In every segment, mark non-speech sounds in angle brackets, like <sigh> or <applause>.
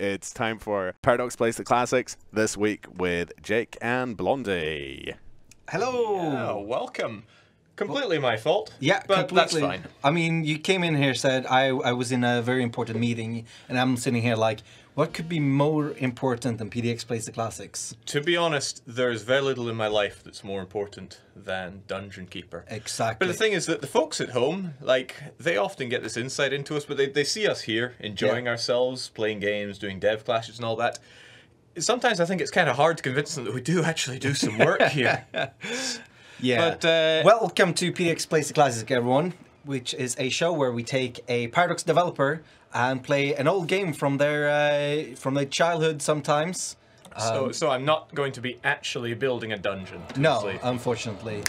It's time for Paradox Plays the Classics this week with Jake and Blondie. Hello. Oh, welcome. Completely my fault. Yeah, but completely. that's fine. I mean, you came in here said I I was in a very important meeting, and I'm sitting here like, what could be more important than PDX plays the classics? To be honest, there's very little in my life that's more important than Dungeon Keeper. Exactly. But the thing is that the folks at home, like, they often get this insight into us, but they, they see us here enjoying Yeah. ourselves, playing games, doing dev clashes and all that. Sometimes I think it's kind of hard to convince them that we do actually do some work <laughs> here. yeah. but, uh, welcome to PDX plays the classics, everyone, which is a show where we take a Paradox developer and play an old game from their uh, from their childhood sometimes. so, so I'm not going to be actually building a dungeon. No, sleep. unfortunately.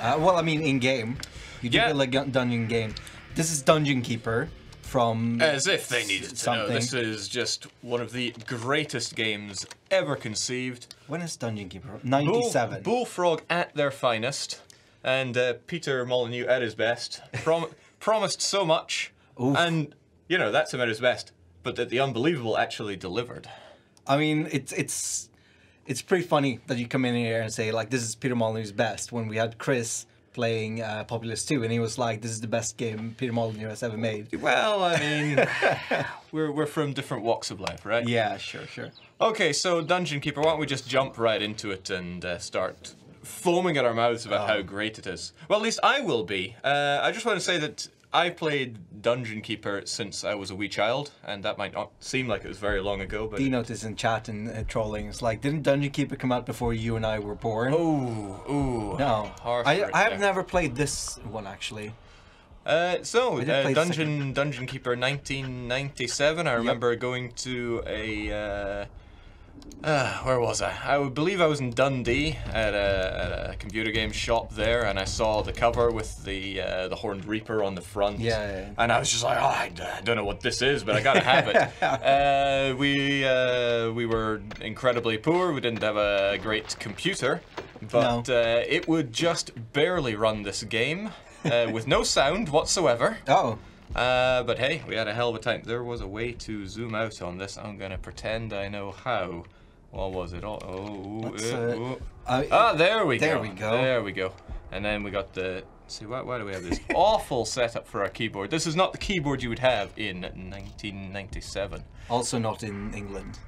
Uh, well, I mean, in game, you do Yeah. build a dungeon game. This is Dungeon Keeper from As if they needed to know. something. This is just one of the greatest games ever conceived. When is Dungeon Keeper? Bull- 97. Bullfrog at their finest, and uh, Peter Molyneux at his best. Prom- <laughs> promised so much, Oof. and you know that's him at his best. But that the unbelievable actually delivered. I mean, it's it's it's pretty funny that you come in here and say like this is Peter Molyneux's best when we had Chris playing uh, Populous 2 and he was like this is the best game Peter Molyneux has ever made. Well, I mean, <laughs> we're we're from different walks of life, right? Yeah, sure, sure. Okay, so Dungeon Keeper, why don't we just jump right into it and uh, start foaming at our mouths about how great it is? Well, at least I will be. Uh, I just want to say that I played Dungeon Keeper since I was a wee child, and that might not seem like it was very long ago, but. D-Note is in chat and uh, trolling. It's like, didn't Dungeon Keeper come out before you and I were born? Ooh, ooh. no. I, I have never played this one actually. Uh, so, uh, Dungeon Dungeon Keeper 1997. I remember going to a. Uh, where was I? I believe I was in Dundee at a, at a computer game shop there, and I saw the cover with the uh, the Horned Reaper on the front. Yeah, yeah. And I was just like, oh, I don't know what this is, but I gotta have it. <laughs> uh, we uh, we were incredibly poor. We didn't have a great computer, but No. uh, it would just barely run this game uh, with no sound whatsoever. <laughs> Oh, Uh, but hey, we had a hell of a time. There was a way to zoom out on this. I'm gonna pretend I know how. What was it? Oh, oh, oh. Ah, there we there go. There we go. There we go. And then we got the. See, why, why do we have this <laughs> awful setup for our keyboard? This is not the keyboard you would have in 1997. also not in England.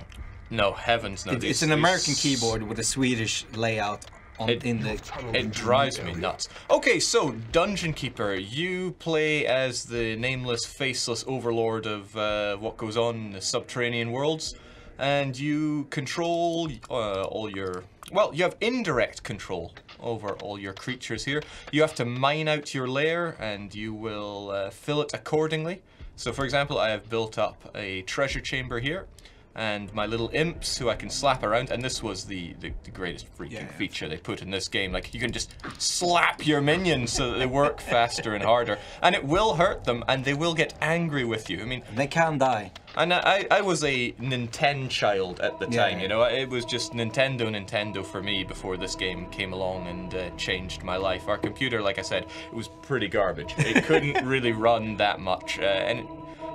No, heavens no. It- it's an American keyboard with a Swedish layout on It- in the. It drives me nuts. Okay, so Dungeon Keeper, you play as the nameless, faceless overlord of uh, what goes on in the subterranean worlds, and you control uh, all your. Well, you have indirect control over all your creatures here. You have to mine out your lair, and you will uh, fill it accordingly. So, for example, I have built up a treasure chamber here. And my little imps who I can slap around, and this was the, the, the greatest freaking Yeah. feature they put in this game. Like you can just slap your minions so that they work faster and harder, and it will hurt them, and they will get angry with you. I mean, They can die. and I, I was a Nintendo child at the Yeah. time. You know, it was just Nintendo, Nintendo for me before this game came along and uh, changed my life. Our computer, like I said, it was pretty garbage. It couldn't <laughs> really run that much, uh, and.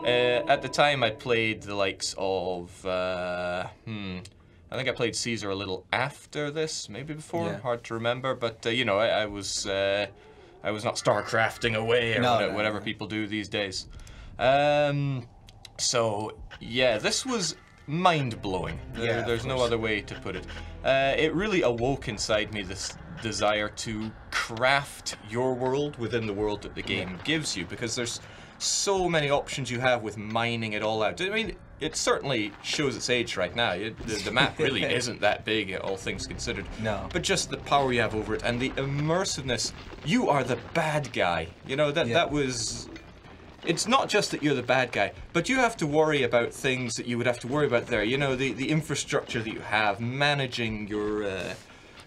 Uh, at the time, I played the likes of, uh, hmm, I think I played Caesar a little after this, maybe before. Yeah. Hard to remember, but uh, you know, I, I was, uh, I was not StarCrafting away or No, whatever, no, whatever no. people do these days. Um, so yeah, this was mind blowing. There, Yeah, there's no other way to put it. Uh, it really awoke inside me this desire to craft your world within the world that the game gives you because there's so many options you have with mining it all out. I mean, it certainly shows its age right now. It, the, the map really <laughs> isn't that big, all things considered. No. But just the power you have over it and the immersiveness. You are the bad guy. You know that Yeah. that was it's not just that you're the bad guy, but you have to worry about things that you would have to worry about there. You know, the, the infrastructure that you have, managing your uh,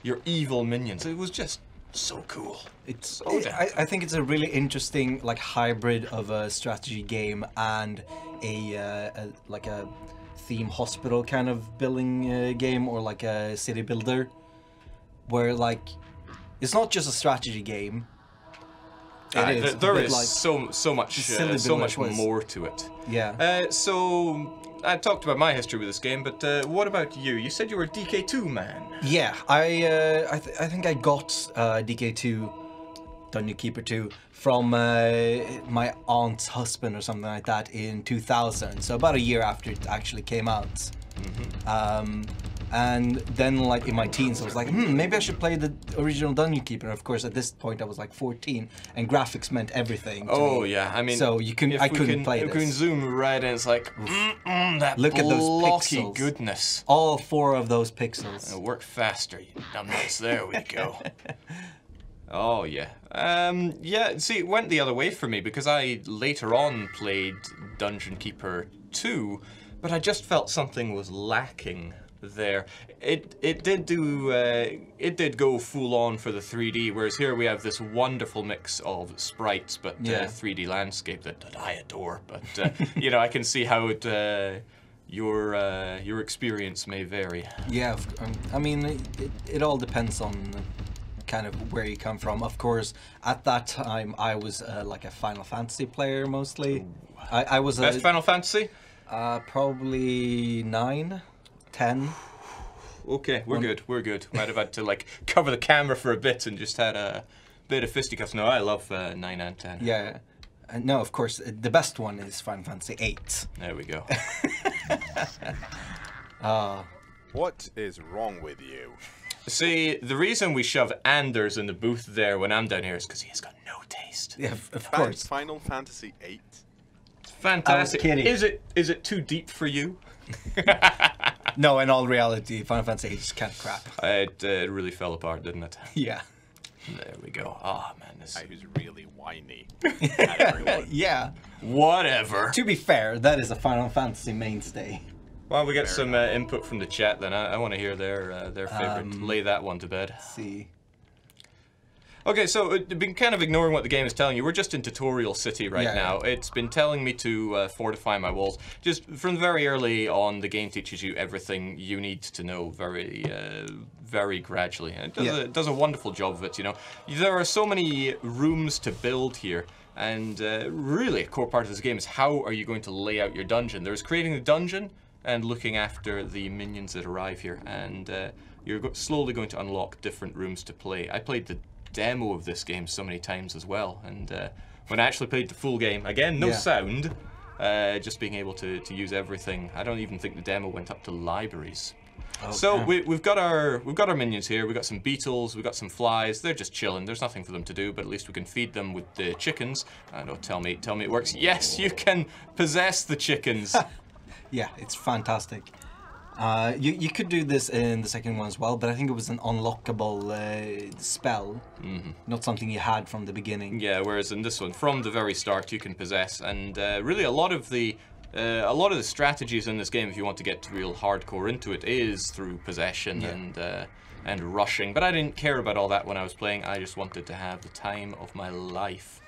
your evil minions. It was just so cool. It's. Oh, it- I, I think it's a really interesting like hybrid of a strategy game and a, uh, a like a theme hospital kind of building uh, game or like a city builder, where like it's not just a strategy game. It Uh, is, there but, is like, so so much uh, so much was- more to it. yeah. Uh, so I talked about my history with this game, but uh, what about you? You said you were a DK2 man. Yeah, I uh, I, th- I think I got uh, DK2, Dungeon Keeper 2, from uh, my aunt's husband or something like that in 2000. So about a year after it actually came out. Um, and then, like in my teens, I was like, hmm, maybe I should play the original Dungeon Keeper. And Of course, at this point, I was like 14, and graphics meant everything. To Oh me. yeah, I mean, so you can I couldn't can, play if this. we can zoom right in, it's like mm-mm, that Look at those pixels. goodness. All four of those pixels. Uh, Work faster, you numbnuts. There we go. <laughs> oh yeah, um, yeah. See, it went the other way for me because I later on played Dungeon Keeper 2, but I just felt something was lacking there. It it did do uh, it did go full on for the 3D, whereas here we have this wonderful mix of sprites, but Yeah. uh, 3D landscape that, that I adore. But uh, <laughs> you know, I can see how it. Uh, your uh, your experience may vary. Yeah, of- um, I mean, it, it, all depends on kind of where you come from. Of course, at that time, I was uh, like a Final Fantasy player mostly. I, I was Best a, Final Fantasy? uh, probably nine, ten. Okay, we're good. We're good. Might have had to like <laughs> cover the camera for a bit and just had a bit of fisticuffs. No, I love uh, nine and ten. Yeah. Uh, no, of course, uh, the best one is Final Fantasy eight. There we go. <laughs> <laughs> What is wrong with you? See, the reason we shove Anders in the booth there when I'm down here is because he has got no taste. Yeah, of, of Fan- course. Final Fantasy VIII. Fantastic. Is it is it too deep for you? <laughs> No, in all reality, Final Fantasy eight is kind of crap. It, uh, it really fell apart, didn't it? <laughs> Yeah. There we go. Oh man, this Guy who's really whiny. <laughs> Yeah. whatever. To be fair, that is a Final Fantasy mainstay. Well, we get some uh, input from the chat then. I, I want to hear their uh, their favorite. Um, Lay that one to bed. see. Okay, so uh, been kind of ignoring what the game is telling you. We're just in tutorial city right Yeah, now. It's been telling me to uh, fortify my walls. Just from very early on, the game teaches you everything you need to know very, uh, very gradually. And it does, Yeah. a, it does a wonderful job of it. You know, there are so many rooms to build here. And uh, really, a core part of this game is how are you going to lay out your dungeon? There's creating the dungeon and looking after the minions that arrive here. And uh, you're slowly going to unlock different rooms to play. I played the demo of this game so many times as well. And uh, when I actually played the full game, again, no Yeah. sound, uh, just being able to, to use everything. I don't even think the demo went up to libraries. So Okay. we, we've got our we've got our minions here. We've got some beetles. We've got some flies. They're just chilling. There's nothing for them to do, but at least we can feed them with the chickens. And know. Tell me, tell me it works. Yes, you can possess the chickens. <laughs> Yeah, it's fantastic. Uh, you, you could do this in the second one as well, but I think it was an unlockable uh, spell, not something you had from the beginning. Yeah, whereas in this one, from the very start, you can possess, and uh, really a lot of the uh, a lot of the strategies in this game, if you want to get real hardcore into it, is through possession Yeah. and uh, and rushing. But I didn't care about all that when I was playing. I just wanted to have the time of my life.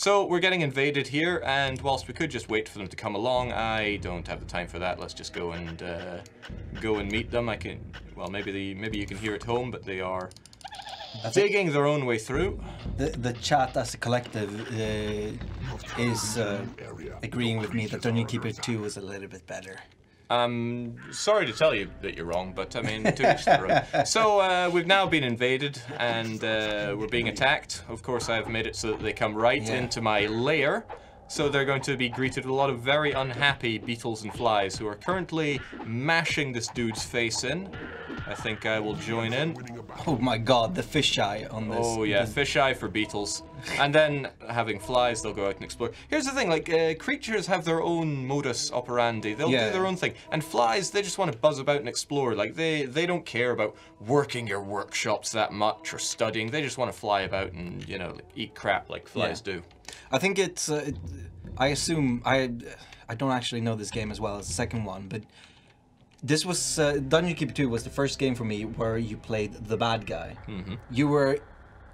So we're getting invaded here, and whilst we could just wait for them to come along, I don't have the time for that. Let's just go and uh, go and meet them. I can, well, maybe the maybe you can hear at home, but they are digging their own way through. The, the chat as a collective uh, is uh, agreeing with me that Dungeon Keeper 2 was a little bit better. I'm sorry to tell you that you're wrong, but I mean, to each their own. So uh, we've now been invaded and uh, we're being attacked. Of course, I've made it so that they come right Yeah. into my lair. So they're going to be greeted with a lot of very unhappy beetles and flies who are currently mashing this dude's face in. I think I will join in. Oh my god, the fisheye on this. Oh yeah, fisheye for beetles, and then having flies, they'll go out and explore. Here's the thing: like uh, creatures have their own modus operandi. They'll Yeah. do their own thing, and flies, they just want to buzz about and explore. Like they they don't care about working your workshops that much or studying. They just want to fly about and you know like, eat crap like flies do. I think it's. Uh, it, I assume I. I don't actually know this game as well as the second one, but this was uh, Dungeon Keeper 2 was the first game for me where you played the bad guy. Mm-hmm. You were,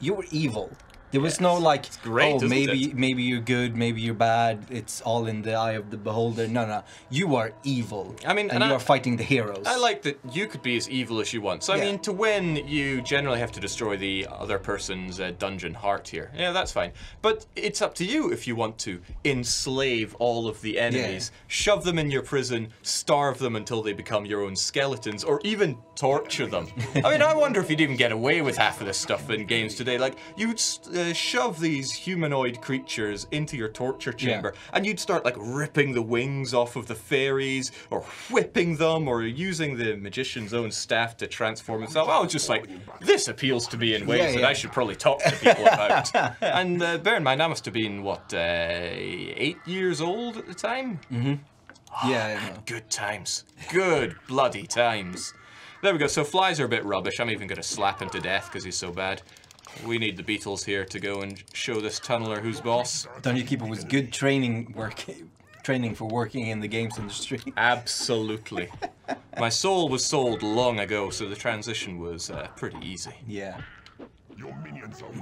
you were evil, There was no like, great, oh, maybe it? maybe you're good, maybe you're bad. It's all in the eye of the beholder. No, no, you are evil. I mean, and, and you I- are fighting the heroes. I like that you could be as evil as you want. So I mean, to win, you generally have to destroy the other person's uh, dungeon heart here. Yeah, that's fine. But it's up to you if you want to enslave all of the enemies, shove them in your prison, starve them until they become your own skeletons, or even torture them. I mean, I wonder if you'd even get away with half of this stuff in games today. Like, you'd uh, shove these humanoid creatures into your torture chamber, and you'd start like ripping the wings off of the fairies, or whipping them, or using the magician's own staff to transform himself. I was just like, this appeals to me in ways Yeah, that. I should probably talk to people about. <laughs> and uh, bear in mind, I must have been what uh, eight years old at the time. yeah, I know. Good times. Good bloody times. There we go. So flies are a bit rubbish. I'm even going to slap him to death because he's so bad. We need the beetles here to go and show this tunneler who's boss. Dungeon Keeper was good training work, training for working in the games industry. <laughs> Absolutely. My soul was sold long ago, so the transition was uh, pretty easy. yeah.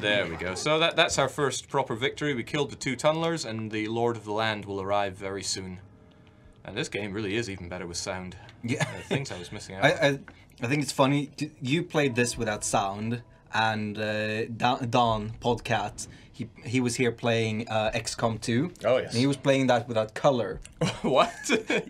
There we go. So that, that's our first proper victory. We killed the two tunnelers, and the Lord of the Land will arrive very soon. And this game really is even better with sound. Yeah. Uh, things I was missing <laughs> out. I, I I think it's funny. You played this without sound, and uh, Don, Don Podcat, he he was here playing uh, XCOM 2. Oh, yes. And he was playing that without color. <laughs> what?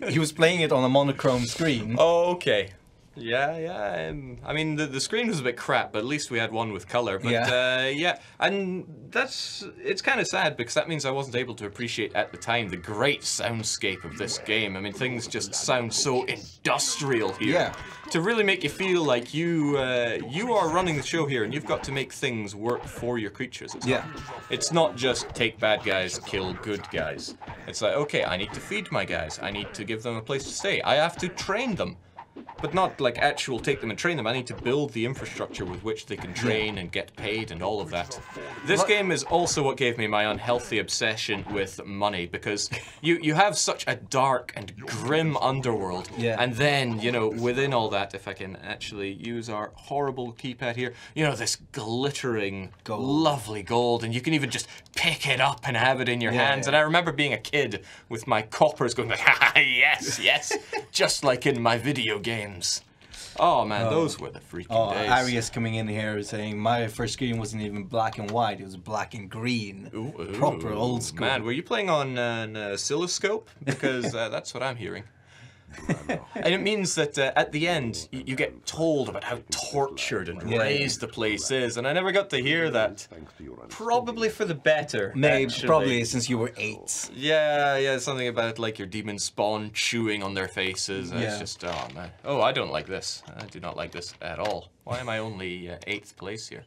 <laughs> He was playing it on a monochrome screen. Oh, okay. Yeah, yeah. Um, I mean, the, the screen was a bit crap, but at least we had one with color. But Yeah. uh, yeah, and that's it's kind of sad because that means I wasn't able to appreciate at the time the great soundscape of this game. I mean, things just sound so industrial here. Yeah. To really make you feel like you uh, you are running the show here, and you've got to make things work for your creatures. It's Yeah. it's not just take bad guys, kill good guys. It's like, okay, I need to feed my guys. I need to give them a place to stay. I have to train them. But not like actual take them and train them. I need to build the infrastructure with which they can train and get paid and all of that. This What- game is also what gave me my unhealthy obsession with money because <laughs> you, you have such a dark and grim underworld. Yeah. And then, you know, within all that, if I can actually use our horrible keypad here, you know, this glittering, Gold. lovely gold, and you can even just pick it up and have it in your Yeah, hands. yeah. And I remember being a kid with my coppers going like, "Ha, <laughs> yes, yes, <laughs> just like in my video games. Oh man, those were the freaking Oh, days. Arius coming in here saying my first screen wasn't even black and white; it was black and green. Ooh, ooh, Proper old school. Man, were you playing on an oscilloscope? Because uh, <laughs> that's what I'm hearing. And it means that uh, at the end, you, you get told about how tortured and Yeah. raised the place is, and I never got to hear that. Probably for the better. Maybe actually. probably since you were eight. Yeah, yeah, something about like your demon spawn chewing on their faces. and It's Yeah. just, oh man. Oh, I don't like this. I do not like this at all. Why am I only uh, eighth place here?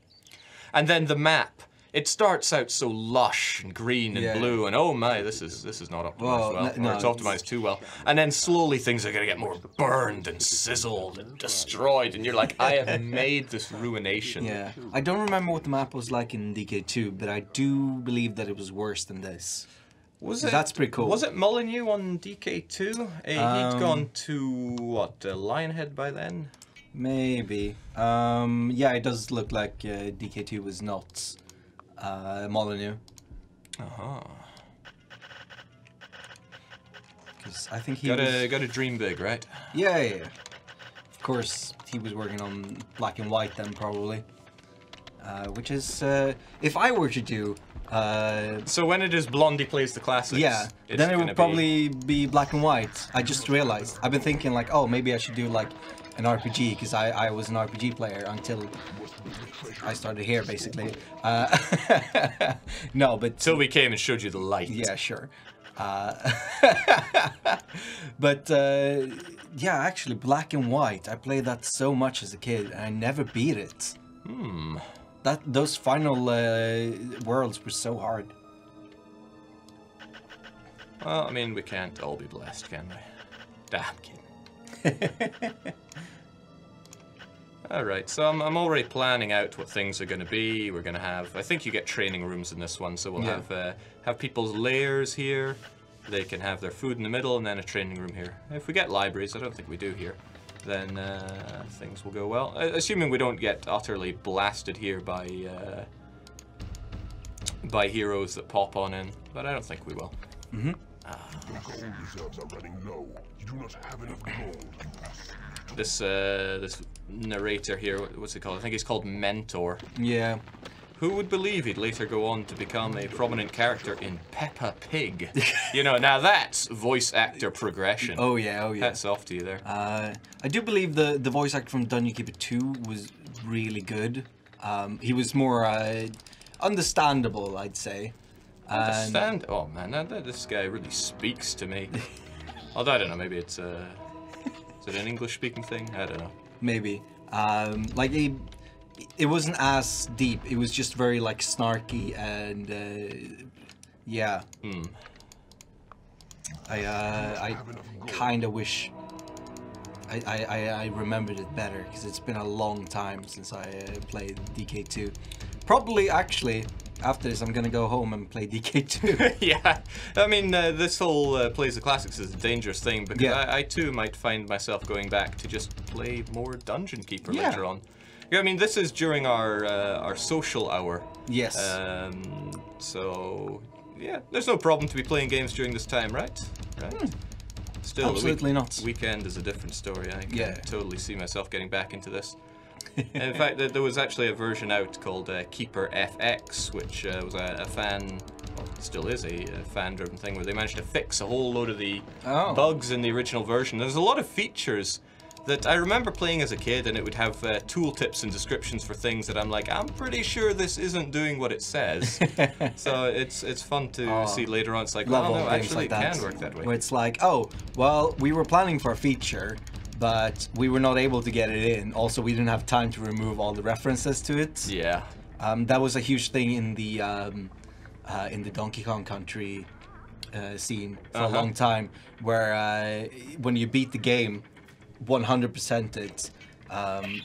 And then the map. It starts out so lush and green and Yeah. blue, and oh my, this is this is not optimized Well, well, no- or no, it's it's- optimized too well. And then slowly things are gonna get more burned and sizzled and destroyed, and you're like, I have <laughs> made this ruination. Yeah, I don't remember what the map was like in DK2, but I do believe that it was worse than this. Was it? That's pretty cool. Was it Molyneux on DK2? Uh, he'd Um, gone to what uh, Lionhead by then. Maybe. Um, yeah, it does look like uh, DK2 was not uh, Molyneux. Uh huh. Because I think he Got was. to got to dream big, right? Yeah, yeah, yeah. Of course, he was working on black and white then, probably. Uh, which is, uh, if I were to do, uh, So when it is Blondie plays the classics, yeah, then it would probably be... black and white. I just realized. I've been thinking like, oh, maybe I should do like an RPG because I, I was an RPG player until I started here, basically. Uh, <laughs> no, but Till we came and showed you the light. yeah, sure. Uh, <laughs> but uh, yeah, actually, black and white. I played that so much as a kid, and I never beat it. Hmm. That those final uh, worlds were so hard. Well, I mean, we can't all be blessed, can we? Damn kidding. <laughs> all right, so I'm, I'm already planning out what things are going to be. We're going to have. I think you get training rooms in this one, so we'll Yeah. have uh, have people's layers here. They can have their food in the middle, and then a training room here. If we get libraries, I don't think we do here. Then uh, things will go well. Uh, assuming we don't get utterly blasted here by uh, by heroes that pop on in, but I don't think we will. Your gold reserves are running low. You do not have enough gold. This uh, this narrator here, what's he called? I think he's called Mentor. Yeah. Who would believe he'd later go on to become a prominent character in Peppa Pig? <laughs> you know, now that's voice actor progression. Oh yeah. Oh yeah. Hats off to you there. Uh, I do believe the the voice actor from Dungeon Keeper 2 was really good. Um, he was more uh, understandable, I'd say. And- Understand? Oh man, that, that- this guy really speaks to me. <laughs> Although I don't know, maybe it's uh, is it an English-speaking thing? I don't know. maybe. Um, like it, it wasn't as deep. It was just very like snarky and uh, yeah. Hmm. I uh, I kind of wish I, I, I, I remembered it better because it's been a long time since I uh, played DK2. Probably actually after this I'm gonna go home and play DK2. <laughs> yeah, I mean, uh, this whole uh, plays the classics is a dangerous thing because Yeah. I, I too might find myself going back to just play more Dungeon Keeper Yeah. later on. Yeah, I mean, this is during our uh, our social hour. yes. Um, so yeah, there's no problem to be playing games during this time, right? Right. Still, Hmm. Absolutely not. Weekend is a different story. I can Yeah. totally see myself getting back into this. In fact, there there was actually a version out called uh, Keeper FX, which uh, was a, a fan, well, still is a, a fan-driven thing, where they managed to fix a whole load of the Oh. bugs in the original version. There's a lot of features that I remember playing as a kid, and it would have uh, tooltips and descriptions for things that I'm like, I'm pretty sure this isn't doing what it says. <laughs> so it's it's fun to Oh. see later on. It's like, well, all no, actually, like that. it can work that way. Where it's like, oh, well, we were planning for a feature, but we were not able to get it in. Also, we didn't have time to remove all the references to it. Yeah. Um, that was a huge thing in the um, uh, in the Donkey Kong Country uh, scene for a Uh-huh. long time, where uh, when you beat the game, 100% it. Um,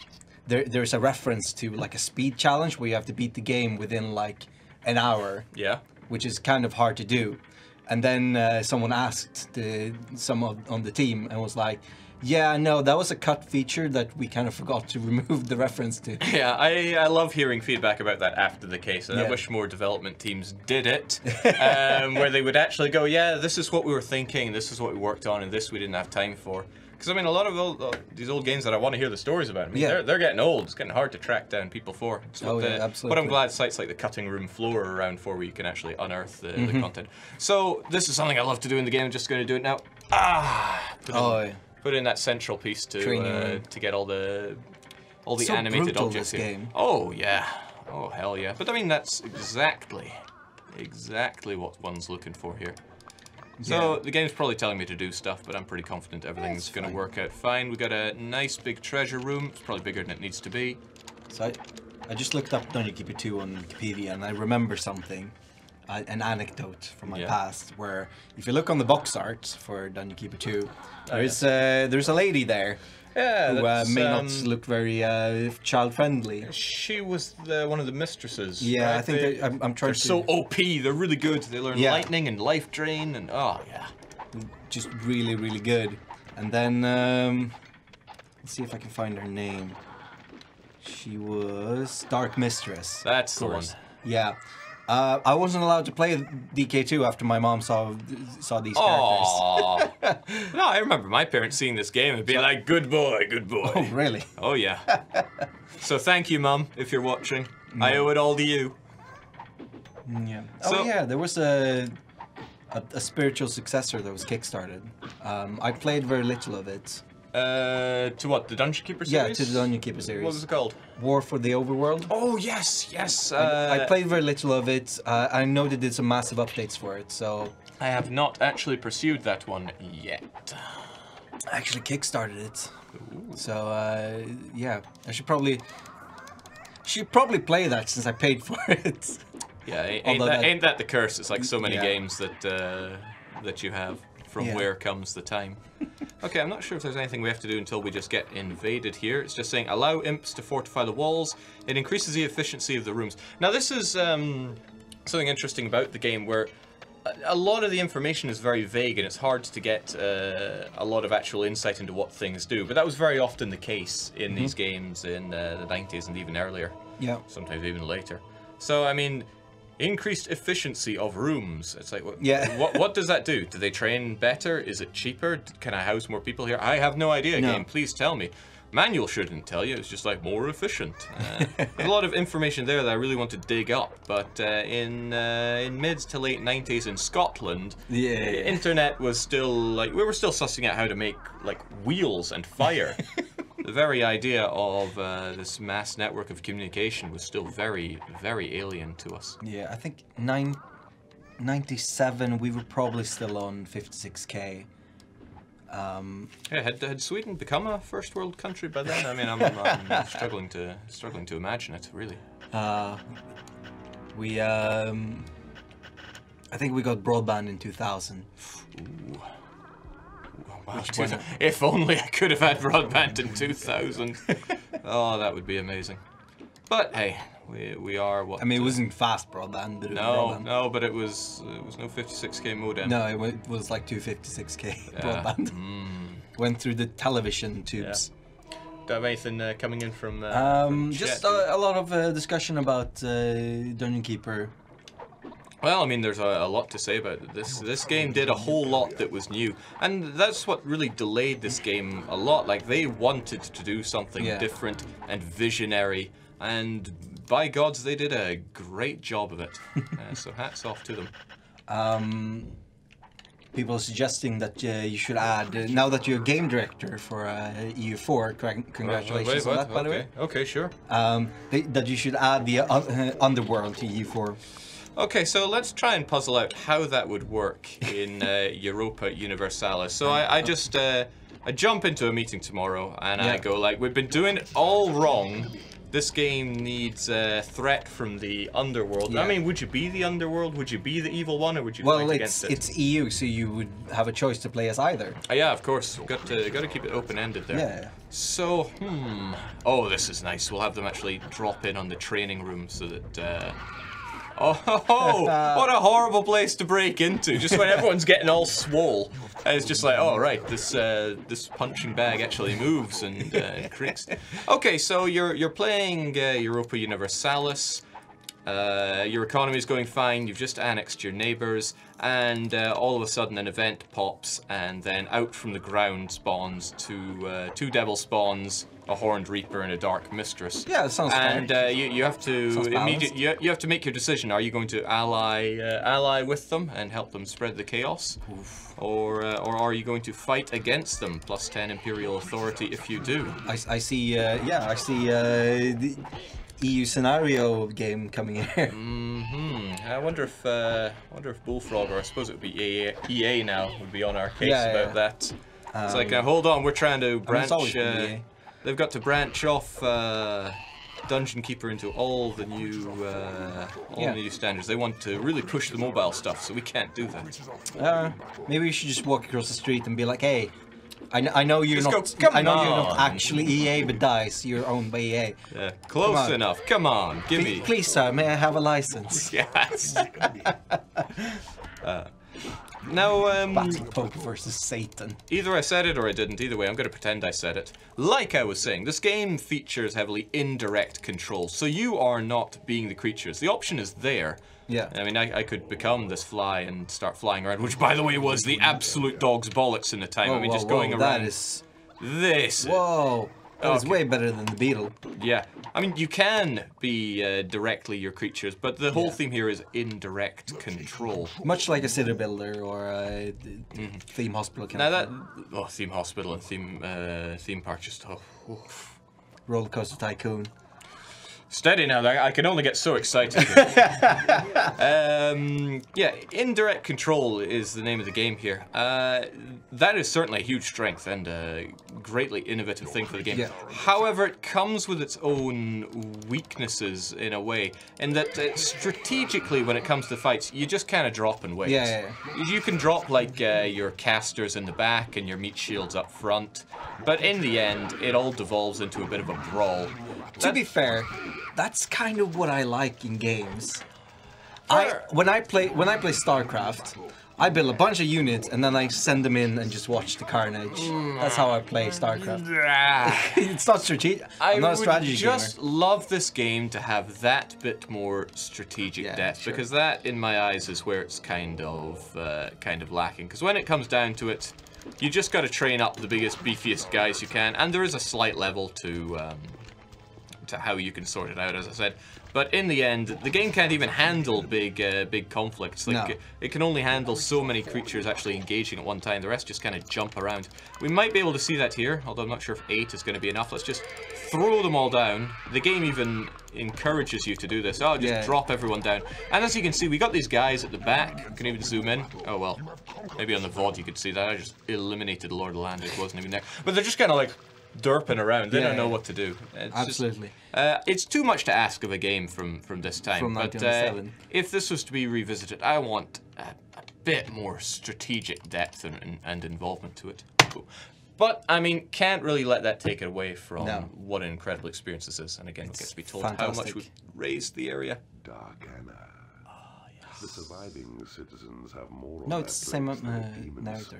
there, there's a reference to like a speed challenge where you have to beat the game within like an hour Yeah. which is kind of hard to do. And then uh, someone asked the, some on the team and was like, "Yeah, no, that was a cut feature that we kind of forgot to <laughs> remove the reference to." Yeah, I, I love hearing feedback about that after the case, and I wish more development teams did it, <laughs> um, where they would actually go, yeah, this is what we were thinking, this is what we worked on, and this we didn't have time for. Because I mean, a lot of old, uh, these old games that I want to hear the stories about, I mean, Yeah. they're, they're getting old. It's getting hard to track down people for. It's Oh, what yeah, the- But. I'm glad sites like the cutting room floor are around for where you can actually unearth the, Mm-hmm. the content. So this is something I love to do in the game. I'm just going to do it now. Ah, Oh, yeah. Put in that central piece to uh, to get all the all the So animated objects game. Oh yeah. Oh hell yeah. But I mean that's exactly exactly what one's looking for here. So Yeah. the game's probably telling me to do stuff, but I'm pretty confident everything's going to work out fine. We got a nice big treasure room. It's probably bigger than it needs to be. So I, I just looked up Dungeon Keeper 2 on Wikipedia and I remember something, uh, an anecdote from my Yeah. past, where if you look on the box art for Dungeon Keeper 2, Oh, there's uh, there's a lady there Yeah, who uh, may um, not look very uh, child friendly. She was the, one of the mistresses. Yeah, right? I think They- they, I'm, I'm trying they're to so OP. They're really good. They learn Yeah. lightning and life drain, and oh yeah. just really really good. And then um, let's see if I can find her name. She was Dark Mistress. That's the one. Yeah. Uh, I wasn't allowed to play DK2 after my mom saw saw these characters. No, I remember my parents seeing this game and being like, "Good boy, good boy." Oh, really? Oh yeah. <laughs> so thank you, Mum, if you're watching. I owe it all to you. Yeah. So- oh yeah, there was a, a a spiritual successor that was kickstarted. Um, I played very little of it. Uh, to what? The Dungeon Keeper series? Yeah, to the Dungeon Keeper series. What was it called? War for the Overworld. Oh yes, yes. I- Uh, I played very little of it. Uh, I know they did some massive updates for it, so I have not actually pursued that one yet. I actually kickstarted it. So uh, yeah, I should probably should probably play that since I paid <laughs> for it. Yeah, ain't, ain't, that, that- ain't that the curse? It's like so many Yeah. games that uh, that you have. From Yeah. where comes the time? <laughs> okay, I'm not sure if there's anything we have to do until we just get invaded here. It's just saying allow imps to fortify the walls. It increases the efficiency of the rooms. Now this is um, something interesting about the game where a- lot of the information is very vague and it's hard to get uh, a lot of actual insight into what things do. But that was very often the case in these games in uh, the 90s and even earlier yeah. sometimes even later. So I mean, Increased efficiency of rooms. It's like, what, Yeah. what, what does that do? Do they train better? Is it cheaper? Can I house more people here? I have no idea, No. game. Please tell me. Manual shouldn't tell you. It's just like more efficient. Uh, there's a lot of information there that I really want to dig up. But uh, in uh, in mid to late 90s in Scotland, Yeah. the internet was still like we were still sussing out how to make like wheels and fire. <laughs> the very idea of uh, this mass network of communication was still very, very alien to us. Yeah, I think nine, 97, we were probably still on 56k. Um, Yeah, had, had Sweden become a first world country by then? I mean, I'm, I'm struggling to struggling to imagine it. Really. uh, we, um, I think we got broadband in 2000. Wow, if only I could have had broadband in 2000. <laughs> oh, that would be amazing. But hey, we, we are what? I mean, it uh, wasn't fast broadband, but it was No, broadband. no, but it was it was no 56k modem. No, it was like 256k Yeah. <laughs> broadband. Mm. Went through the television tubes. Do I have anything uh, coming in from? Uh, Um, from just a, a lot of uh, discussion about uh, Dungeon Keeper. Well, I mean, there's a, a lot to say about it. this. This game did a whole lot that was new, and that's what really delayed this game a lot. Like they wanted to do something Yeah. different and visionary, and by gods, they did a great job of it. <laughs> uh, so hats off to them. Um, people suggesting that uh, you should add, uh, now that you're game director for uh, EU4, cra- congratulations on that, by the way. Okay, okay, sure. Um, they, that you should add the uh, uh, Underworld to E EU4. Okay, so let's try and puzzle out how that would work in uh, <laughs> Europa Universalis. So I, I just uh, I jump into a meeting tomorrow and I go like, we've been doing it all wrong. This game needs a threat from the underworld. I mean, would you be the underworld? Would you be the evil one, or would you Well, fight it's against it? Well, it's EU, so you would have a choice to play as either. Oh, yeah, of course. Got to got to keep it open ended there. Yeah. So, hmm. Oh, this is nice. We'll have them actually drop in on the training room so that. Uh... Oh, <laughs> what a horrible place to break into! Just when everyone's getting all swole, and it's just like, oh right, this uh, this punching bag actually moves and uh, creaks. Okay, so you're you're playing uh, Europa Universalis. Uh, your economy is going fine. You've just annexed your neighbors, and uh, all of a sudden an event pops, and then out from the ground spawns two uh, two devil spawns, a horned reaper, and a dark mistress. Yeah, that sounds. And uh, you, you have to immediately you, you have to make your decision. Are you going to ally uh, ally with them and help them spread the chaos, or uh, or are you going to fight against them? Plus ten imperial authority if you do. I, I see, uh, yeah, I see uh, the EU scenario game coming in here. <laughs> Hmm. I wonder if uh, I wonder if Bullfrog, or I suppose it would be EA, now, would be on our case Yeah, about yeah. that. it's like, uh, hold on, we're trying to branch. uh, EA. They've got to branch off uh, Dungeon Keeper into all the new uh, all Yeah. the new standards. They want to really push the mobile stuff, so we can't do that. Uh, maybe we should just walk across the street and be like, hey, I, kn- I know you're Just not. go, "Come I know you're not actually EA, but Dice, you're owned by EA. Yeah, close on. enough. Come on, give Please, me. please, sir, may I have a license? <laughs> <laughs> Yes. <laughs> Uh, now, um, Battle Pope versus Satan. Either I said it or I didn't. Either way, I'm going to pretend I said it. Like I was saying, this game features heavily indirect control, so you are not being the creatures. The option is there. Yeah. I mean, I, I could become this fly and start flying around, which, by the way, was the absolute dog's bollocks in the time. I mean, whoa, just whoa, going That around. is. This. Whoa. That is Okay. way better than the Beetle. Yeah. I mean, you can be uh, directly your creatures, but the whole Yeah. theme here is indirect control. Much like a city builder or a d- theme hospital Now that oh, theme hospital and theme uh, theme park just oh, oof. roller coaster tycoon. Steady now, I I can only get so excited. <laughs> um, yeah, indirect control is the name of the game here. Uh, that is certainly a huge strength and a greatly innovative thing for the game. Yeah. However, it comes with its own weaknesses in a way, in that uh, strategically, when it comes to fights, you just kind of drop and wait. Yeah, yeah, You can drop like uh, your casters in the back and your meat shields up front, but in the end, it all devolves into a bit of a brawl. To be fair, that's kind of what I like in games. I when I play when I play StarCraft, I build a bunch of units and then I send them in and just watch the carnage. That's how I play StarCraft. <laughs> <laughs> it's not strategic. I I'm not a would strategy just gamer. love this game to have that bit more strategic Yeah, depth sure. because that, in my eyes, is where it's kind of uh, kind of lacking. Because when it comes down to it, you just got to train up the biggest, beefiest guys you can, and there is a slight level to um, to how you can sort it out, as I said. But in the end, the game can't even handle big, uh, big conflicts. Like No. it, can only handle so many creatures actually engaging at one time. The rest just kind of jump around. We might be able to see that here, although I'm not sure if eight is going to be enough. Let's just throw them all down. The game even encourages you to do this. Oh, just Yeah. drop everyone down. And as you can see, we got these guys at the back. You can even zoom in. Oh well, maybe on the VOD you could see that. I just eliminated Lord of the Land. It wasn't even there. But they're just kind of like derping around. They Yeah, don't know what to do. It's just- Absolutely. uh, it's too much to ask of a game from from this time. From but uh, if this was to be revisited, I want a, a bit more strategic depth and, and, and involvement to it. Cool. But I mean, can't really let that take it away from No. what an incredible experience this is. And again, we get to be told how much we've raised the area. Dark Anna. The surviving citizens have more No, it's the same, uh, narrator.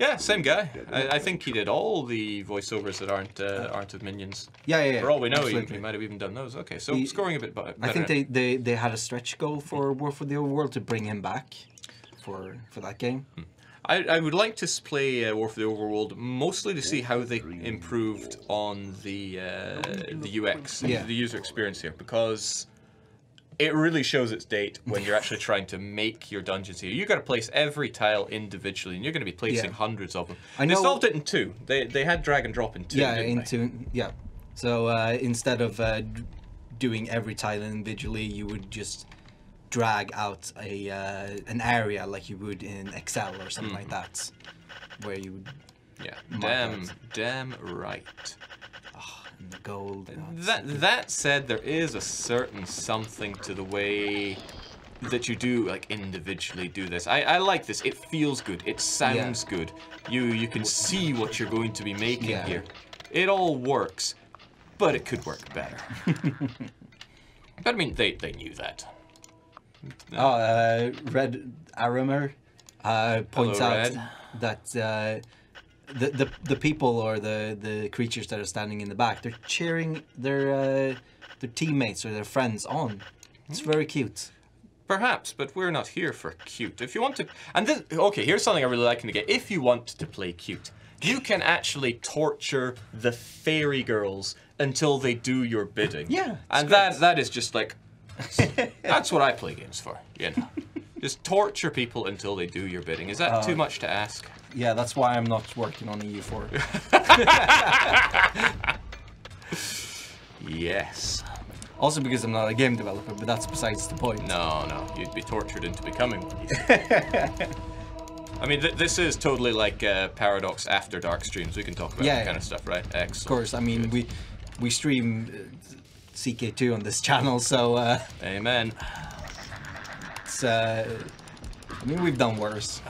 Yeah, same guy. I, I think he did all the voiceovers that aren't uh, aren't of minions. Yeah, yeah, yeah. For all we know, he, absolutely. he might have even done those. Okay, so He- scoring a bit better. I think they, they, they had a stretch goal for War for the Overworld to bring him back for for that game. I, I would like to play uh, War for the Overworld mostly to see how they improved on the uh, the UX, Yeah. the user experience here, because it really shows its date when you're actually trying to make your dungeons here. You've got to place every tile individually, and you're going to be placing Yeah. hundreds of them. I They solved it in two. They they had drag and drop in two. yeah, they? into yeah. So uh, instead of uh, doing every tile individually, you would just drag out a uh, an area like you would in Excel or something like that, where you would yeah. Damn, damn right. And the gold. it's- That that said, there is a certain something to the way that you do like individually do this. I, I like this. It feels good. It sounds good. You you can see what you're going to be making Yeah. here. It all works, but it could work better. <laughs> but I mean, they they knew that. Oh, uh, Red Aramer uh, points Hello, out Red. that uh, the, the the people or the, the creatures that are standing in the back, they're cheering their uh, their teammates or their friends on. It's Hmm. very cute. Perhaps, but we're not here for cute. If you want to, and this, okay, here's something I really like in the game. If you want to play cute, you can actually torture the fairy girls until they do your bidding. Yeah, and it's that great. that is just like <laughs> that's what I play games for. You know, just torture people until they do your bidding. Is that Uh, too much to ask? Yeah, that's why I'm not working on EU4. <laughs> Yes. also because I'm not a game developer, but that's besides the point. No, no, you'd be tortured into becoming one. <laughs> I mean, th- this is totally like uh, Paradox After Dark streams. We can talk about Yeah, that kind of stuff, right? Excellent. Of course, I mean we we stream uh, CK2 on this channel, so uh, Amen. it's. Uh, I mean, we've done worse.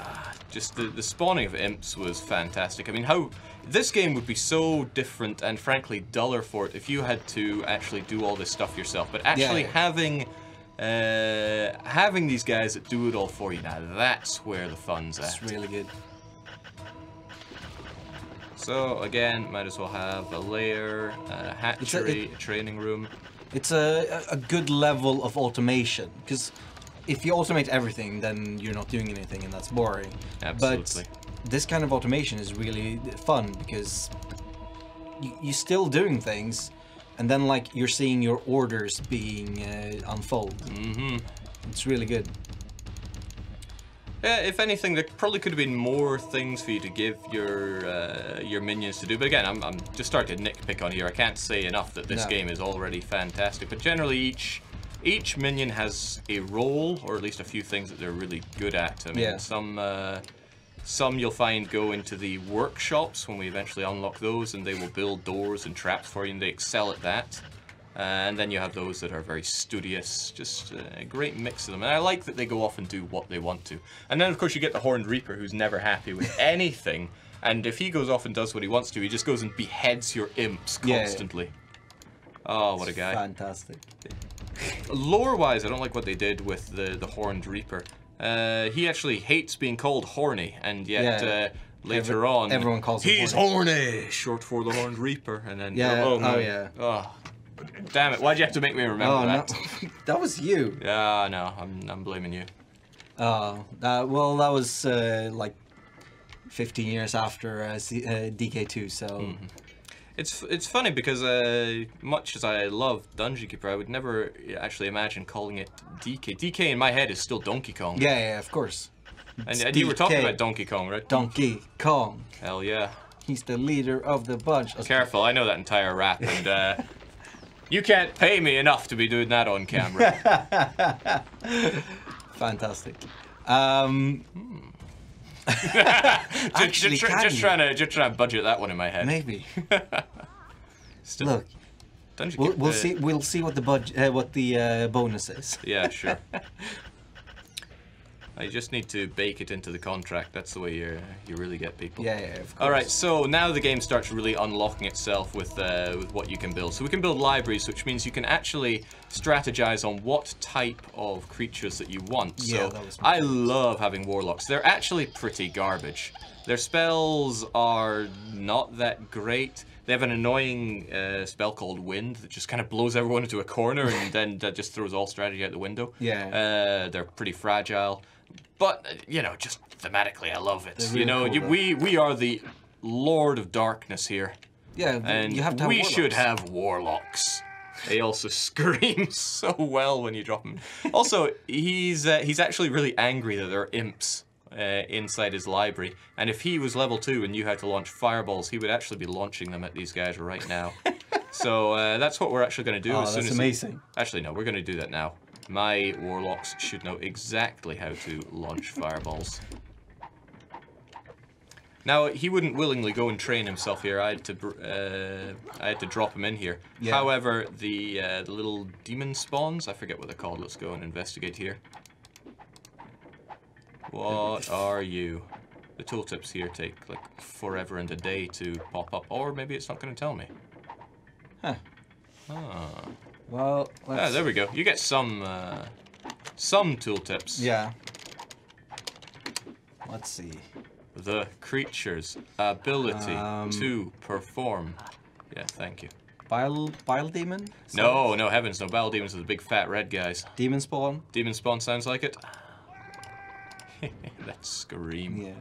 Just the, the spawning of imps was fantastic. I mean, how this game would be so different and frankly duller for it if you had to actually do all this stuff yourself. But actually yeah. having uh, having these guys that do it all for you now, that's where the fun's at. It's really good. So again, might as well have a lair, a hatchery, it- a training room. It's a, a good level of automation because if you automate everything, then you're not doing anything, and that's boring. Absolutely. But this kind of automation is really fun because you, you're still doing things, and then like you're seeing your orders being uh, unfold. Mm-hmm. It's really good. Yeah, if anything, there probably could have been more things for you to give your uh, your minions to do. But again, I'm, I'm just starting to nitpick on here. I can't say enough that this No. game is already fantastic. But generally, each each minion has a role, or at least a few things that they're really good at. I mean, Yeah. some uh, some you'll find go into the workshops when we eventually unlock those, and they will build doors and traps for you, and they excel at that. Uh, and then you have those that are very studious, just a great mix of them. And I like that they go off and do what they want to. And then, of course, you get the Horned Reaper who's never happy with <laughs> anything. And if he goes off and does what he wants to, he just goes and beheads your imps Yeah, yeah. constantly. Oh, what a guy. Fantastic. Lore wise, I don't like what they did with the, the Horned Reaper. Uh, Uh, he actually hates being called horny, and yet Yeah. uh, later Every- on, everyone calls him he's horny. short for the Horned Reaper, and then Yeah, oh, no. oh, yeah. oh, damn it! Why'd you have to make me remember Oh no, that? <laughs> that was you. Yeah, no, I'm I'm blaming you. Oh, that, well, that was uh, like 15 years after uh, C- uh, DK2, so Mm-hmm. It's it's funny because uh, much as I love Dungeon Keeper, I would never actually imagine calling it DK. DK in my head is still Donkey Kong. yeah, yeah, of course. and, and you were talking about Donkey Kong, right? Donkey Kong. Hell yeah. He's the leader of the bunch. Careful, I know that entire rap, and uh, <laughs> you can't pay me enough to be doing that on camera. <laughs> Fantastic. Um, <laughs> just, Actually, just, just you? trying to just trying to budget that one in my head. maybe. <laughs> Still, Look, we'll, we'll uh, see. We'll see what the budget, uh, what the uh, bonus is. Yeah, sure. <laughs> I just need to bake it into the contract. That's the way you you really get people. Yeah, yeah, of course. All right, so now the game starts really unlocking itself with uh, with what you can build. So we can build libraries, which means you can actually strategize on what type of creatures that you want. Yeah, so that was I love having warlocks. They're actually pretty garbage. Their spells are not that great. They have an annoying uh, spell called Wind that just kind of blows everyone into a corner and <laughs> then that just throws all strategy out the window. Yeah. Uh, they're pretty fragile, but uh, you know, just thematically, I love it. They're you know, cool, you, we we are the Lord of Darkness here, Yeah, and you have to have we should have warlocks. They also <laughs> scream so well when you drop them. Also, he's uh, he's actually really angry that there are imps uh, inside his library, and if he was level two and knew how to launch fireballs, he would actually be launching them at these guys right now. <laughs> so uh, that's what we're actually going to do Oh, as soon that's as amazing. Actually, no, we're going to do that now. My warlocks should know exactly how to launch fireballs. Now he wouldn't willingly go and train himself here. I had to, uh, I had to drop him in here. Yeah. However, the uh, the little demon spawns, I forget what they're called. Let's go and investigate here. What <laughs> are you? The tooltips here take like forever and a day to pop up, or maybe it's not going to tell me. Huh. Ah. Well, let's, Ah, there we go. You get some uh, some tooltips. Yeah. Let's see. The creature's ability Um, to perform. Yeah, thank you. Bile, bile demon? No, no heavens, no. Battle demons are the big fat red guys. Demon spawn? Demon spawn sounds like it. <laughs> that scream. Yeah.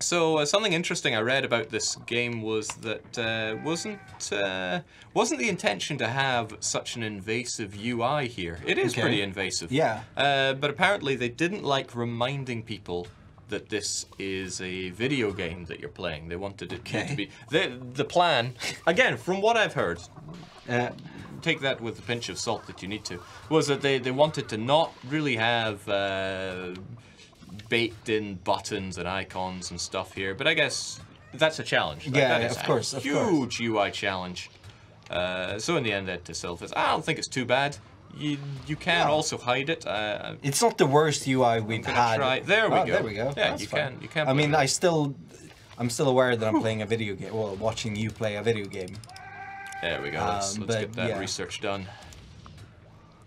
So uh, something interesting I read about this game was that uh, wasn't uh, wasn't the intention to have such an invasive UI here. It is Okay. pretty invasive. Yeah. Uh, but apparently they didn't like reminding people that this is a video game that you're playing. They wanted it Okay. to be the the plan. Again, from what I've heard, Uh, take that with a pinch of salt that you need to, was that they, they wanted to not really have uh, baked in buttons and icons and stuff here, but I guess that's a challenge. Like, Yeah, that yeah, of a course, of course. huge UI challenge. Uh, so in the end, they to sell this. I don't think it's too bad. You you can No. also hide it. Uh, it's not the worst UI we've had. try- there we Oh, go. There we go. Yeah, That's you fine. can- you can I mean, play I still, I'm still aware that I'm playing a video game. Well, watching you play a video game. there we go. Let's, Um, let's but, get that yeah. research done.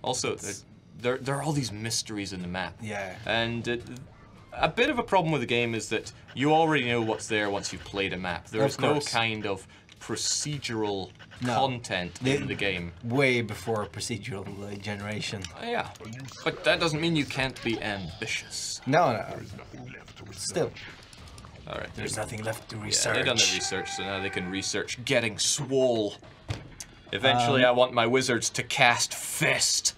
Also, there, there there are all these mysteries in the map. Yeah. And it, a bit of a problem with the game is that you already know what's there once you've played a map. There is no kind of procedural No. content They- in the game. Way before procedural generation. Uh, yeah, but that doesn't mean you can't be ambitious. No, no. There's Nothing left to research. Still, All right, there's nothing left to research. yeah, they've done the research, so now they can research getting swole. Eventually, Um, I want my wizards to cast fist.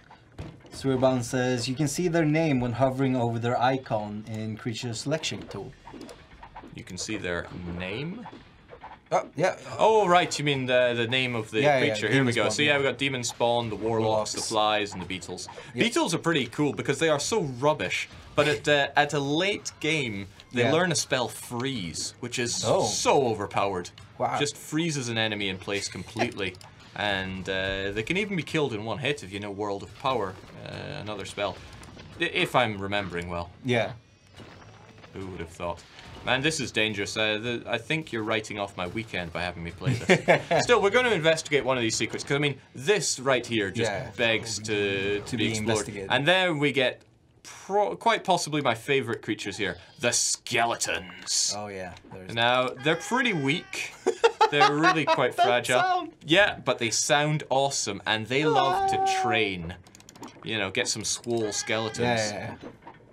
Surban says you can see their name when hovering over their icon in creature selection tool. You can see their name. Oh, yeah. Oh, right, you mean the the name of the Yeah, yeah, creature. Here we go. Spawn, so yeah, yeah. we've got Demon Spawn, the Warlocks, the Flies, and the Beetles. Yeah. Beetles are pretty cool because they are so rubbish, but at uh, at a late game, they Yeah. learn a spell Freeze, which is Oh. so overpowered. Wow. Just freezes an enemy in place completely. And uh, they can even be killed in one hit if you know Word of Power, uh, another spell. If I'm remembering well. Yeah. Who would have thought? Man, this is dangerous. Uh, the, I think you're writing off my weekend by having me play this. <laughs> Still, we're going to investigate one of these secrets because I mean, this right here just Yeah. begs to to, To be be explored. And then we get pro- quite possibly my favorite creatures here, the skeletons. Oh yeah. There's Now they're pretty weak. <laughs> They're really quite <laughs> fragile. sound. Yeah, but they sound awesome, and they love to train. You know, get some swole skeletons. yeah, yeah, yeah.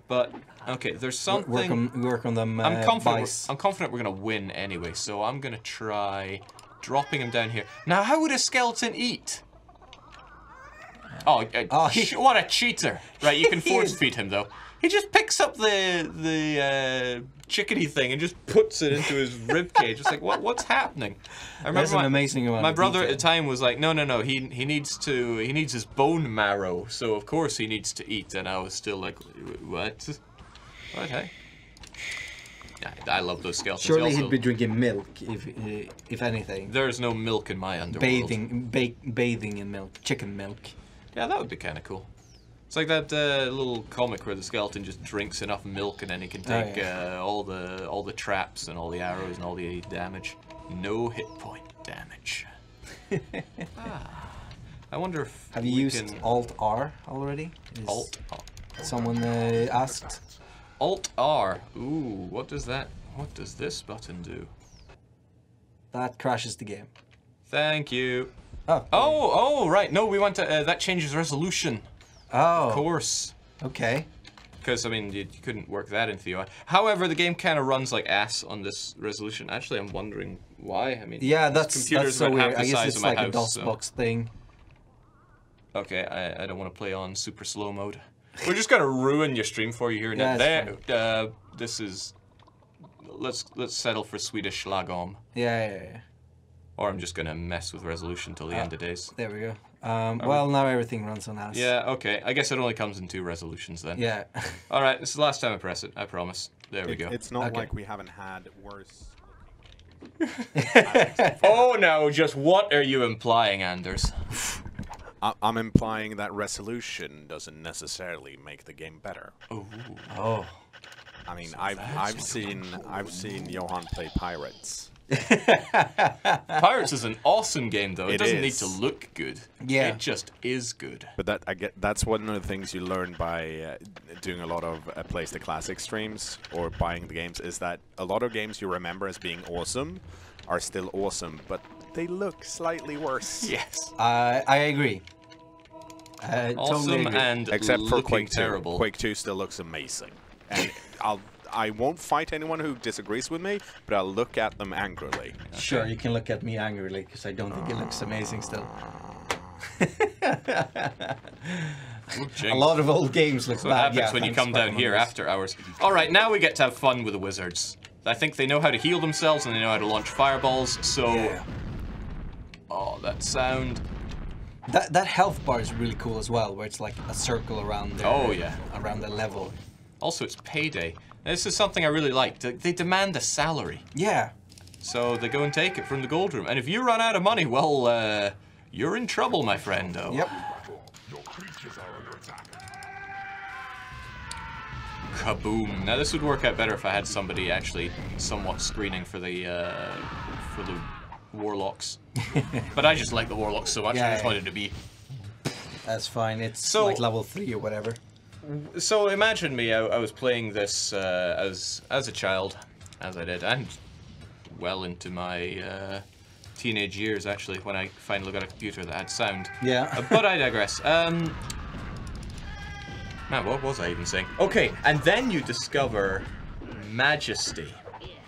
But okay, there's something. Work on work on them. I'm uh, confident. We're, I'm confident we're gonna win anyway. So I'm gonna try dropping him down here. Now, how would a skeleton eat? Oh, uh, Oh, he- what a cheater! Right, you can <laughs> force feed him though. He just picks up the the uh, chickeny thing and just puts it into his rib cage. It's like, what what's happening? I remember There's an my- amazing amount My brother at the time was like, no, no, no. He he needs to he needs his bone marrow. So of course he needs to eat. And I was still like, what? What? Hey. I, I love those skeletons. Surely also- he'd be drinking milk if uh, if anything. There's no milk in my underworld. Bathing, ba- bathing in milk, chicken milk. Yeah, that would be kind of cool. It's like that uh, little comic where the skeleton just drinks enough milk and then he can Oh, take yeah. uh, all the all the traps and all the arrows and all the damage. No hit point damage. <laughs> ah, I wonder if Have you used can... Alt R already? Is Alt Someone uh, asked. Alt R. Ooh, what does that? What does this button do? That crashes the game. Thank you. Oh. Oh, oh, right. No, we want to. Uh, that changes resolution. Oh. Of course. Okay. Because, I mean, you, you couldn't work that into the UI. However, the game kind of runs like ass on this resolution. Actually, I'm wondering why. I mean, Yeah, that's computer's that's so weird. the I guess size it's of my like a house, DOS so- box thing. Okay, I, I don't want to play on super slow mode. We're just gonna ruin your stream for you here. Yeah, there, uh, this is. Let's let's settle for Swedish lagom, Yeah, yeah, yeah. or I'm just gonna mess with resolution till the Ah. end of days. There we go. Um, well, now everything runs on AS. Yeah, okay. I guess it only comes in two resolutions then. Yeah. <laughs> All right, this is the last time I press it. I promise. There we It- go. It's not Okay. like we haven't had worse. <laughs> Oh no! Just what are you implying, Anders? <laughs> I- I'm implying that resolution doesn't necessarily make the game better. oh. I mean, I've I've seen I've seen Johan play Pirates. <laughs> Pirates is an awesome game, though. It, It doesn't is. need to look good. Yeah. It just is good. But that I get that's one of the things you learn by uh, doing a lot of uh, plays the classic streams or buying the games is that a lot of games you remember as being awesome are still awesome, but they look slightly worse. <laughs> Yes. I I agree. I Awesome totally agree. and Except for looking Quake 2. terrible. Quake 2 still looks amazing. And I'll I won't fight anyone who disagrees with me, but I'll look at them angrily. Sure, you can look at me angrily because I don't think it looks amazing still. <laughs> A lot of old games look That's what bad. happens yeah, when you come down here Wars. after hours. All right, now we get to have fun with the wizards. I think they know how to heal themselves and they know how to launch fireballs. So, Yeah. oh, that sound. That that health bar is really cool as well, where it's like a circle around the Oh, yeah. around the level. Also, it's payday. This is something I really like. They- demand a salary, Yeah. so they go and take it from the gold room. And if you run out of money, well, uh, you're in trouble, my friendo. Yep. Your creatures are under attack. Kaboom! Now this would work out better if I had somebody actually somewhat screening for the uh, for the warlocks. <laughs> but I just like the warlocks so much. Yeah, I just wanted to be. That's fine. It's So- like level three or whatever. So imagine me. I, I was playing this uh, as as a child, as I did, and well into my uh, teenage years actually, when I finally got a computer that had sound. Yeah. Uh, but I digress. Um, now, what was I even saying? Okay, and then you discover Majesty.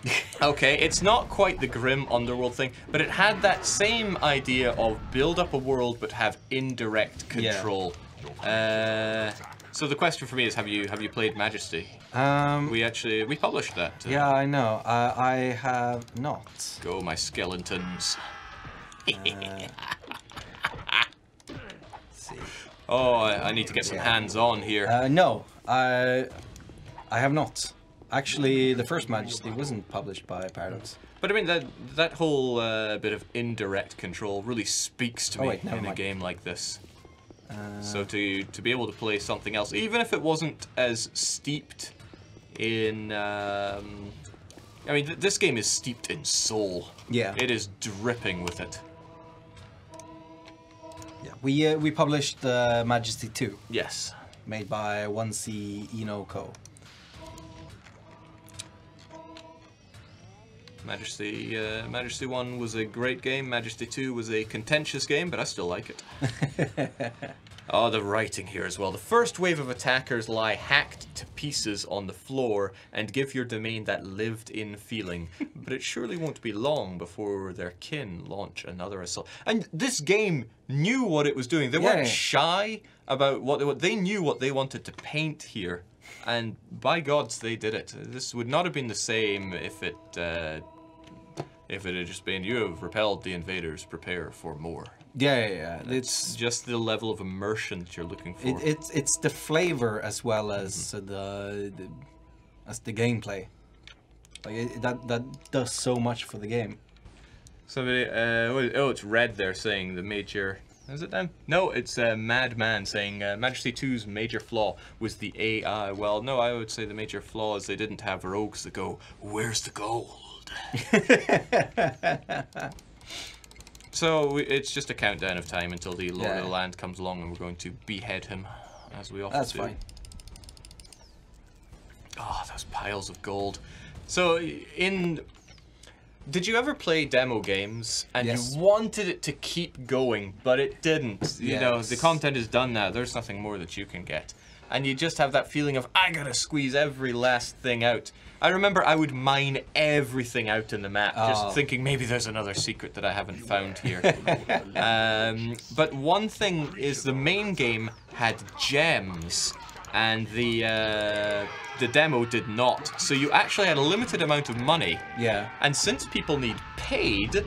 <laughs> Okay, it's not quite the grim underworld thing, but it had that same idea of build up a world but have indirect Yeah. control. Uh, so the question for me is, have you have you played Majesty? Um. We actually we published that. uh, yeah, I know. Uh, I have not. Go my skeletons. <laughs> see. Oh, I, I need to get some Yeah. hands on here. Uh, no, I I have not. Actually, the first Majesty wasn't published by Paradox. But I mean that that whole uh, bit of indirect control really speaks to Oh, me wait, in a game like this. Uh, So to to be able to play something else, even if it wasn't as steeped in, um, I mean, th- this game is steeped in soul. Yeah. It is dripping with it. yeah, we uh, we published uh, Majesty 2. Yes. made by 1C Ino-Co. Majesty, uh, Majesty 1 was a great game, Majesty 2 was a contentious game, but I still like it. oh, <laughs> the writing here as well. The first wave of attackers lie hacked to pieces on the floor and give your domain that lived in feeling. <laughs> but it surely won't be long before their kin launch another assault. And this game knew what it was doing. They weren't shy about what they, what they knew what they wanted to paint here. And by gods, they did it. This would not have been the same if it uh, if it had just been you have repelled the invaders, prepare for more. Yeah, yeah, yeah. It's It's just the level of immersion that you're looking for. it, it's it's the flavor as well as Mm-hmm. the, the as the gameplay. Like it, that that does so much for the game. Somebody, uh, oh, it's red there saying the major. Is it them? No, it's uh, Madman saying uh, Majesty 2's major flaw was the AI. Well, no, I would say the major flaw is they didn't have rogues that go, Where's the gold? <laughs> so it's just a countdown of time until the Lord of the Land comes along and we're going to behead him, as we often That's do. fine. Oh, those piles of gold. So, in. Did you ever play demo games and Yes. you wanted it to keep going, but it didn't? You know, the content is done now, there's nothing more that you can get. And you just have that feeling of, I gotta squeeze every last thing out. I remember I would mine everything out in the map, Oh. just thinking maybe there's another secret that I haven't found here. <laughs> um, but one thing is the main game had gems, and the uh, the demo did not. So you actually had a limited amount of money, Yeah. and since people need paid,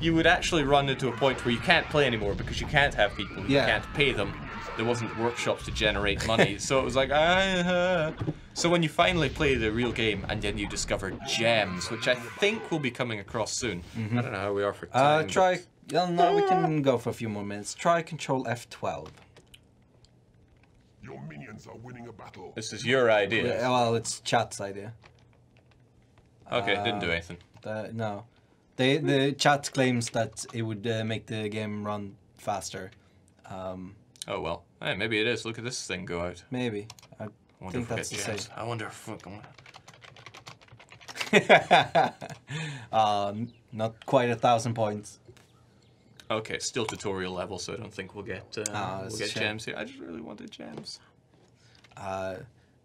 you would actually run into a point where you can't play anymore because you can't have people, you Yeah. can't pay them. There wasn't workshops to generate <laughs> money, so it was like ah. So when you finally play the real game and then you discover gems, which I think will be coming across soon. I don't know how we are for time. Uh, but- try. Yeah, no, we can <laughs> go for a few more minutes. Try Control F12. Your are winning a battle. This is your idea. Yeah, well, it's chat's idea. Okay, didn't do Uh, anything. Uh, no, they the chat claims that it would uh, make the game run faster. Um, Oh well. Hey, maybe it is. Look at this thing go out. maybe. I I wonder think if we that's the same. I wonder if we're going. <laughs> um, not quite a thousand points. Okay, still tutorial level, so I don't think we'll get uh, Ah, we'll get gems here. I just really wanted gems. Uh,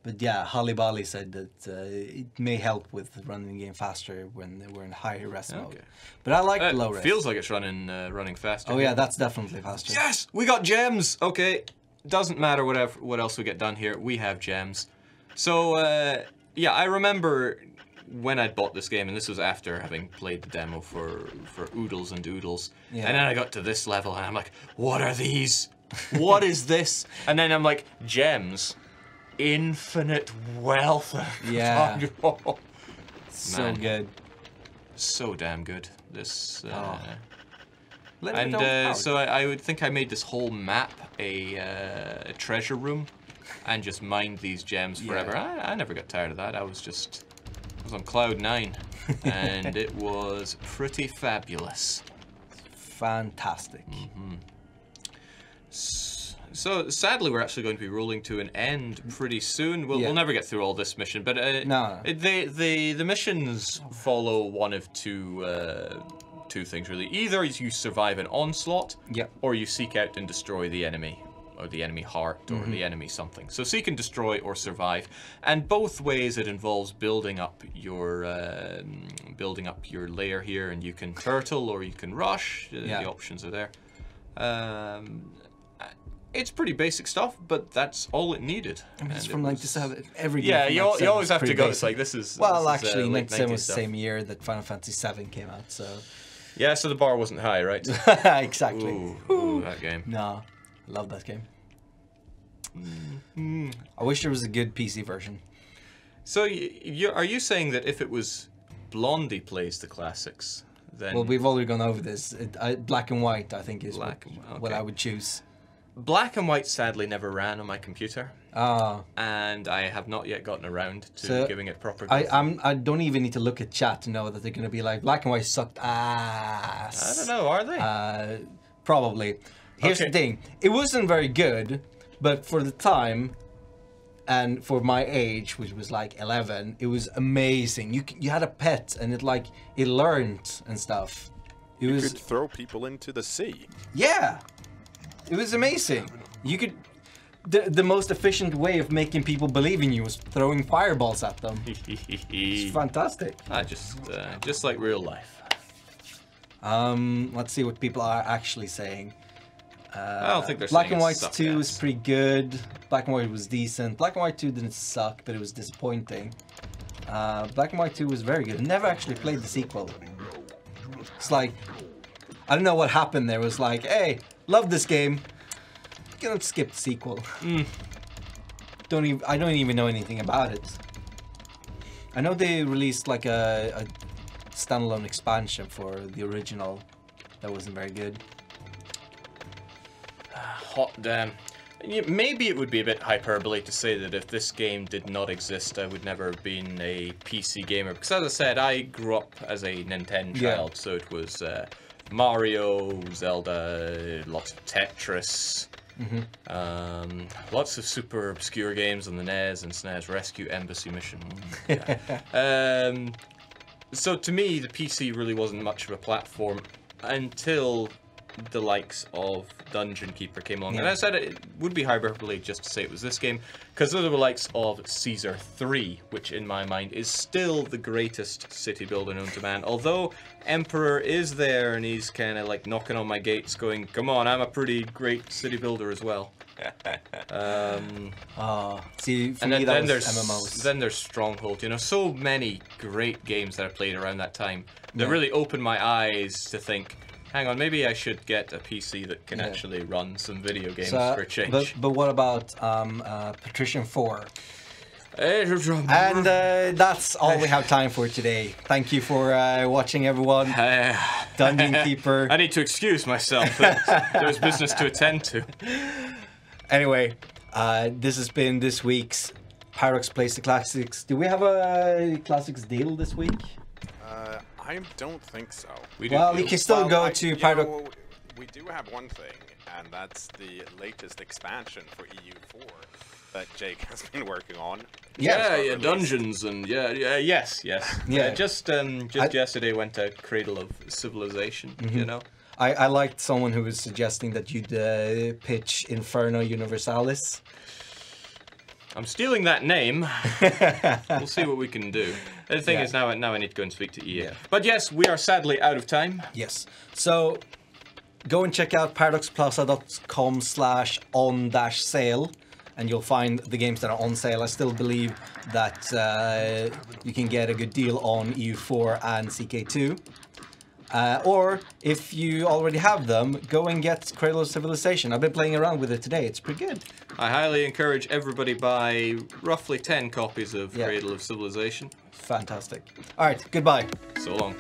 but yeah, Holly Bali said that uh, it may help with running the game faster when we're in higher res mode. But I like Uh, the low res. feels like it's running uh, running faster. oh yeah, that's definitely faster. Yes, we got gems. Okay, doesn't matter whatever what else we get done here. We have gems. So uh, yeah, I remember when I'd bought this game, and this was after having played the demo for for oodles and doodles. Yeah. And then I got to this level, and I'm like, what are these? What is this? <laughs> And then I'm like, gems, infinite wealth. <laughs> Yeah. So Man. good. so damn good. This. Uh, Oh. Let and uh, so I, I would think I made this whole map a, uh, a treasure room, and just mined these gems Yeah. forever. I, I never got tired of that. I was just I was on cloud nine, <laughs> and it was pretty fabulous. fantastic. Mm. So sadly, we're actually going to be rolling to an end pretty soon. We'll, Yeah. we'll never get through all this mission, but uh, No. they, the the missions follow one of two uh, two things really. Either you survive an onslaught, Yep. or you seek out and destroy the enemy, or the enemy heart, or Mm-hmm. the enemy something. So seek and destroy or survive, and both ways it involves building up your um building up your layer here, and you can turtle or you can rush. Uh, Yeah. The options are there. Um, it's pretty basic stuff, but that's all it needed. I mean, it's from it like was- this. Have every Yeah, you, al- 97 you always have to go. basic. It's like this is. Well, this is, uh, actually, late 97 90s was the same year that Final Fantasy VII came out, so Yeah, so the bar wasn't high, right? <laughs> exactly. ooh, ooh, that game. No, I love that game. Mm-hmm. I wish there was a good PC version. So, you, are you saying that if it was Blondie plays the classics, then Well, we've already gone over this. It, I, black and white, I think, is Black what, and whi- what. I would choose. Black and White sadly never ran on my computer, Ah, and I have not yet gotten around to So, giving it proper. I. I'm, I don't even need to look at chat to know that they're going to be like black and white sucked ass. I don't know. Are they? Uh, probably. Here's Okay. the thing: it wasn't very good, but for the time, and for my age, which was like 11, it was amazing. You you had a pet, and it like it learned and stuff. It You was could throw people into the sea. yeah, it was amazing. You could. The, the most efficient way of making people believe in you was throwing fireballs at them. <laughs> It's fantastic. Ah, just uh, just like real life. Um, let's see what people are actually saying. I don't think they're Black saying and White sucked 2 was pretty good. Black and White was decent. Black and White 2 didn't suck, but it was disappointing. Uh, Black and White 2 was very good. Never actually played the sequel. It's like, I don't know what happened there. It was like, hey, love this game. Gonna skip the sequel. Don't even, I don't even know anything about it. I know they released like a, a standalone expansion for the original that wasn't very good. <sighs> Hot damn. Maybe it would be a bit hyperbole to say that if this game did not exist, I would never have been a PC gamer. Because as I said, I grew up as a Nintendo Yeah. child, so it was uh, Mario, Zelda, lots of Tetris, um, lots of super obscure games on the NES and SNES, Rescue Embassy Mission. <laughs> yeah. um, so to me, the PC really wasn't much of a platform until the likes of Dungeon Keeper came along. And I said it would be hyperbole just to say it was this game, because those are the likes of Caesar 3, which in my mind is still the greatest city builder known to man. Although Emperor is there and he's kind of like knocking on my gates, going, "Come on, I'm a pretty great city builder as well." <laughs> um, Ah, see, and then, then there's MMOs. then there's Stronghold. You know, so many great games that I played around that time that Yeah. really opened my eyes to think, hang on, maybe I should get a PC that can Yeah. actually run some video games So, for a change. But, but what about um, uh, Patrician 4? and uh, that's all we have time for today. Thank you for uh, watching, everyone. <laughs> Dungeon <laughs> Keeper. I need to excuse myself. There's, there's business to attend to. <laughs> Anyway, uh, this has been this week's Pyrox Plays the Classics. Do we have a Classics deal this week? I don't think so. We do Well, you deals. can still Well, go I- to Pyro. Know, we do have one thing, and that's the latest expansion for EU4 that Jake has been working on. Yeah. yeah, yeah, dungeons and yeah, yeah, yes, yes. Yeah. Uh, just um, just I- yesterday went out Cradle of Civilization. Mm-hmm. You know. I, I liked someone who was suggesting that you'd uh, pitch Inferno Universalis. I'm stealing that name. <laughs> we'll see what we can do. The thing Yeah. is now, now I need to go and speak to EA. Yeah. But yes, we are sadly out of time. Yes. So go and check out paradoxplaza.com slash on dash sale and you'll find the games that are on sale. I still believe that uh, you can get a good deal on EU4 and CK2. Uh, or if you already have them, go and get Cradle of Civilization. I've been playing around with it today. It's pretty good. I highly encourage everybody buy roughly 10 copies of Yeah. Cradle of Civilization. Fantastic. All right, goodbye. So long.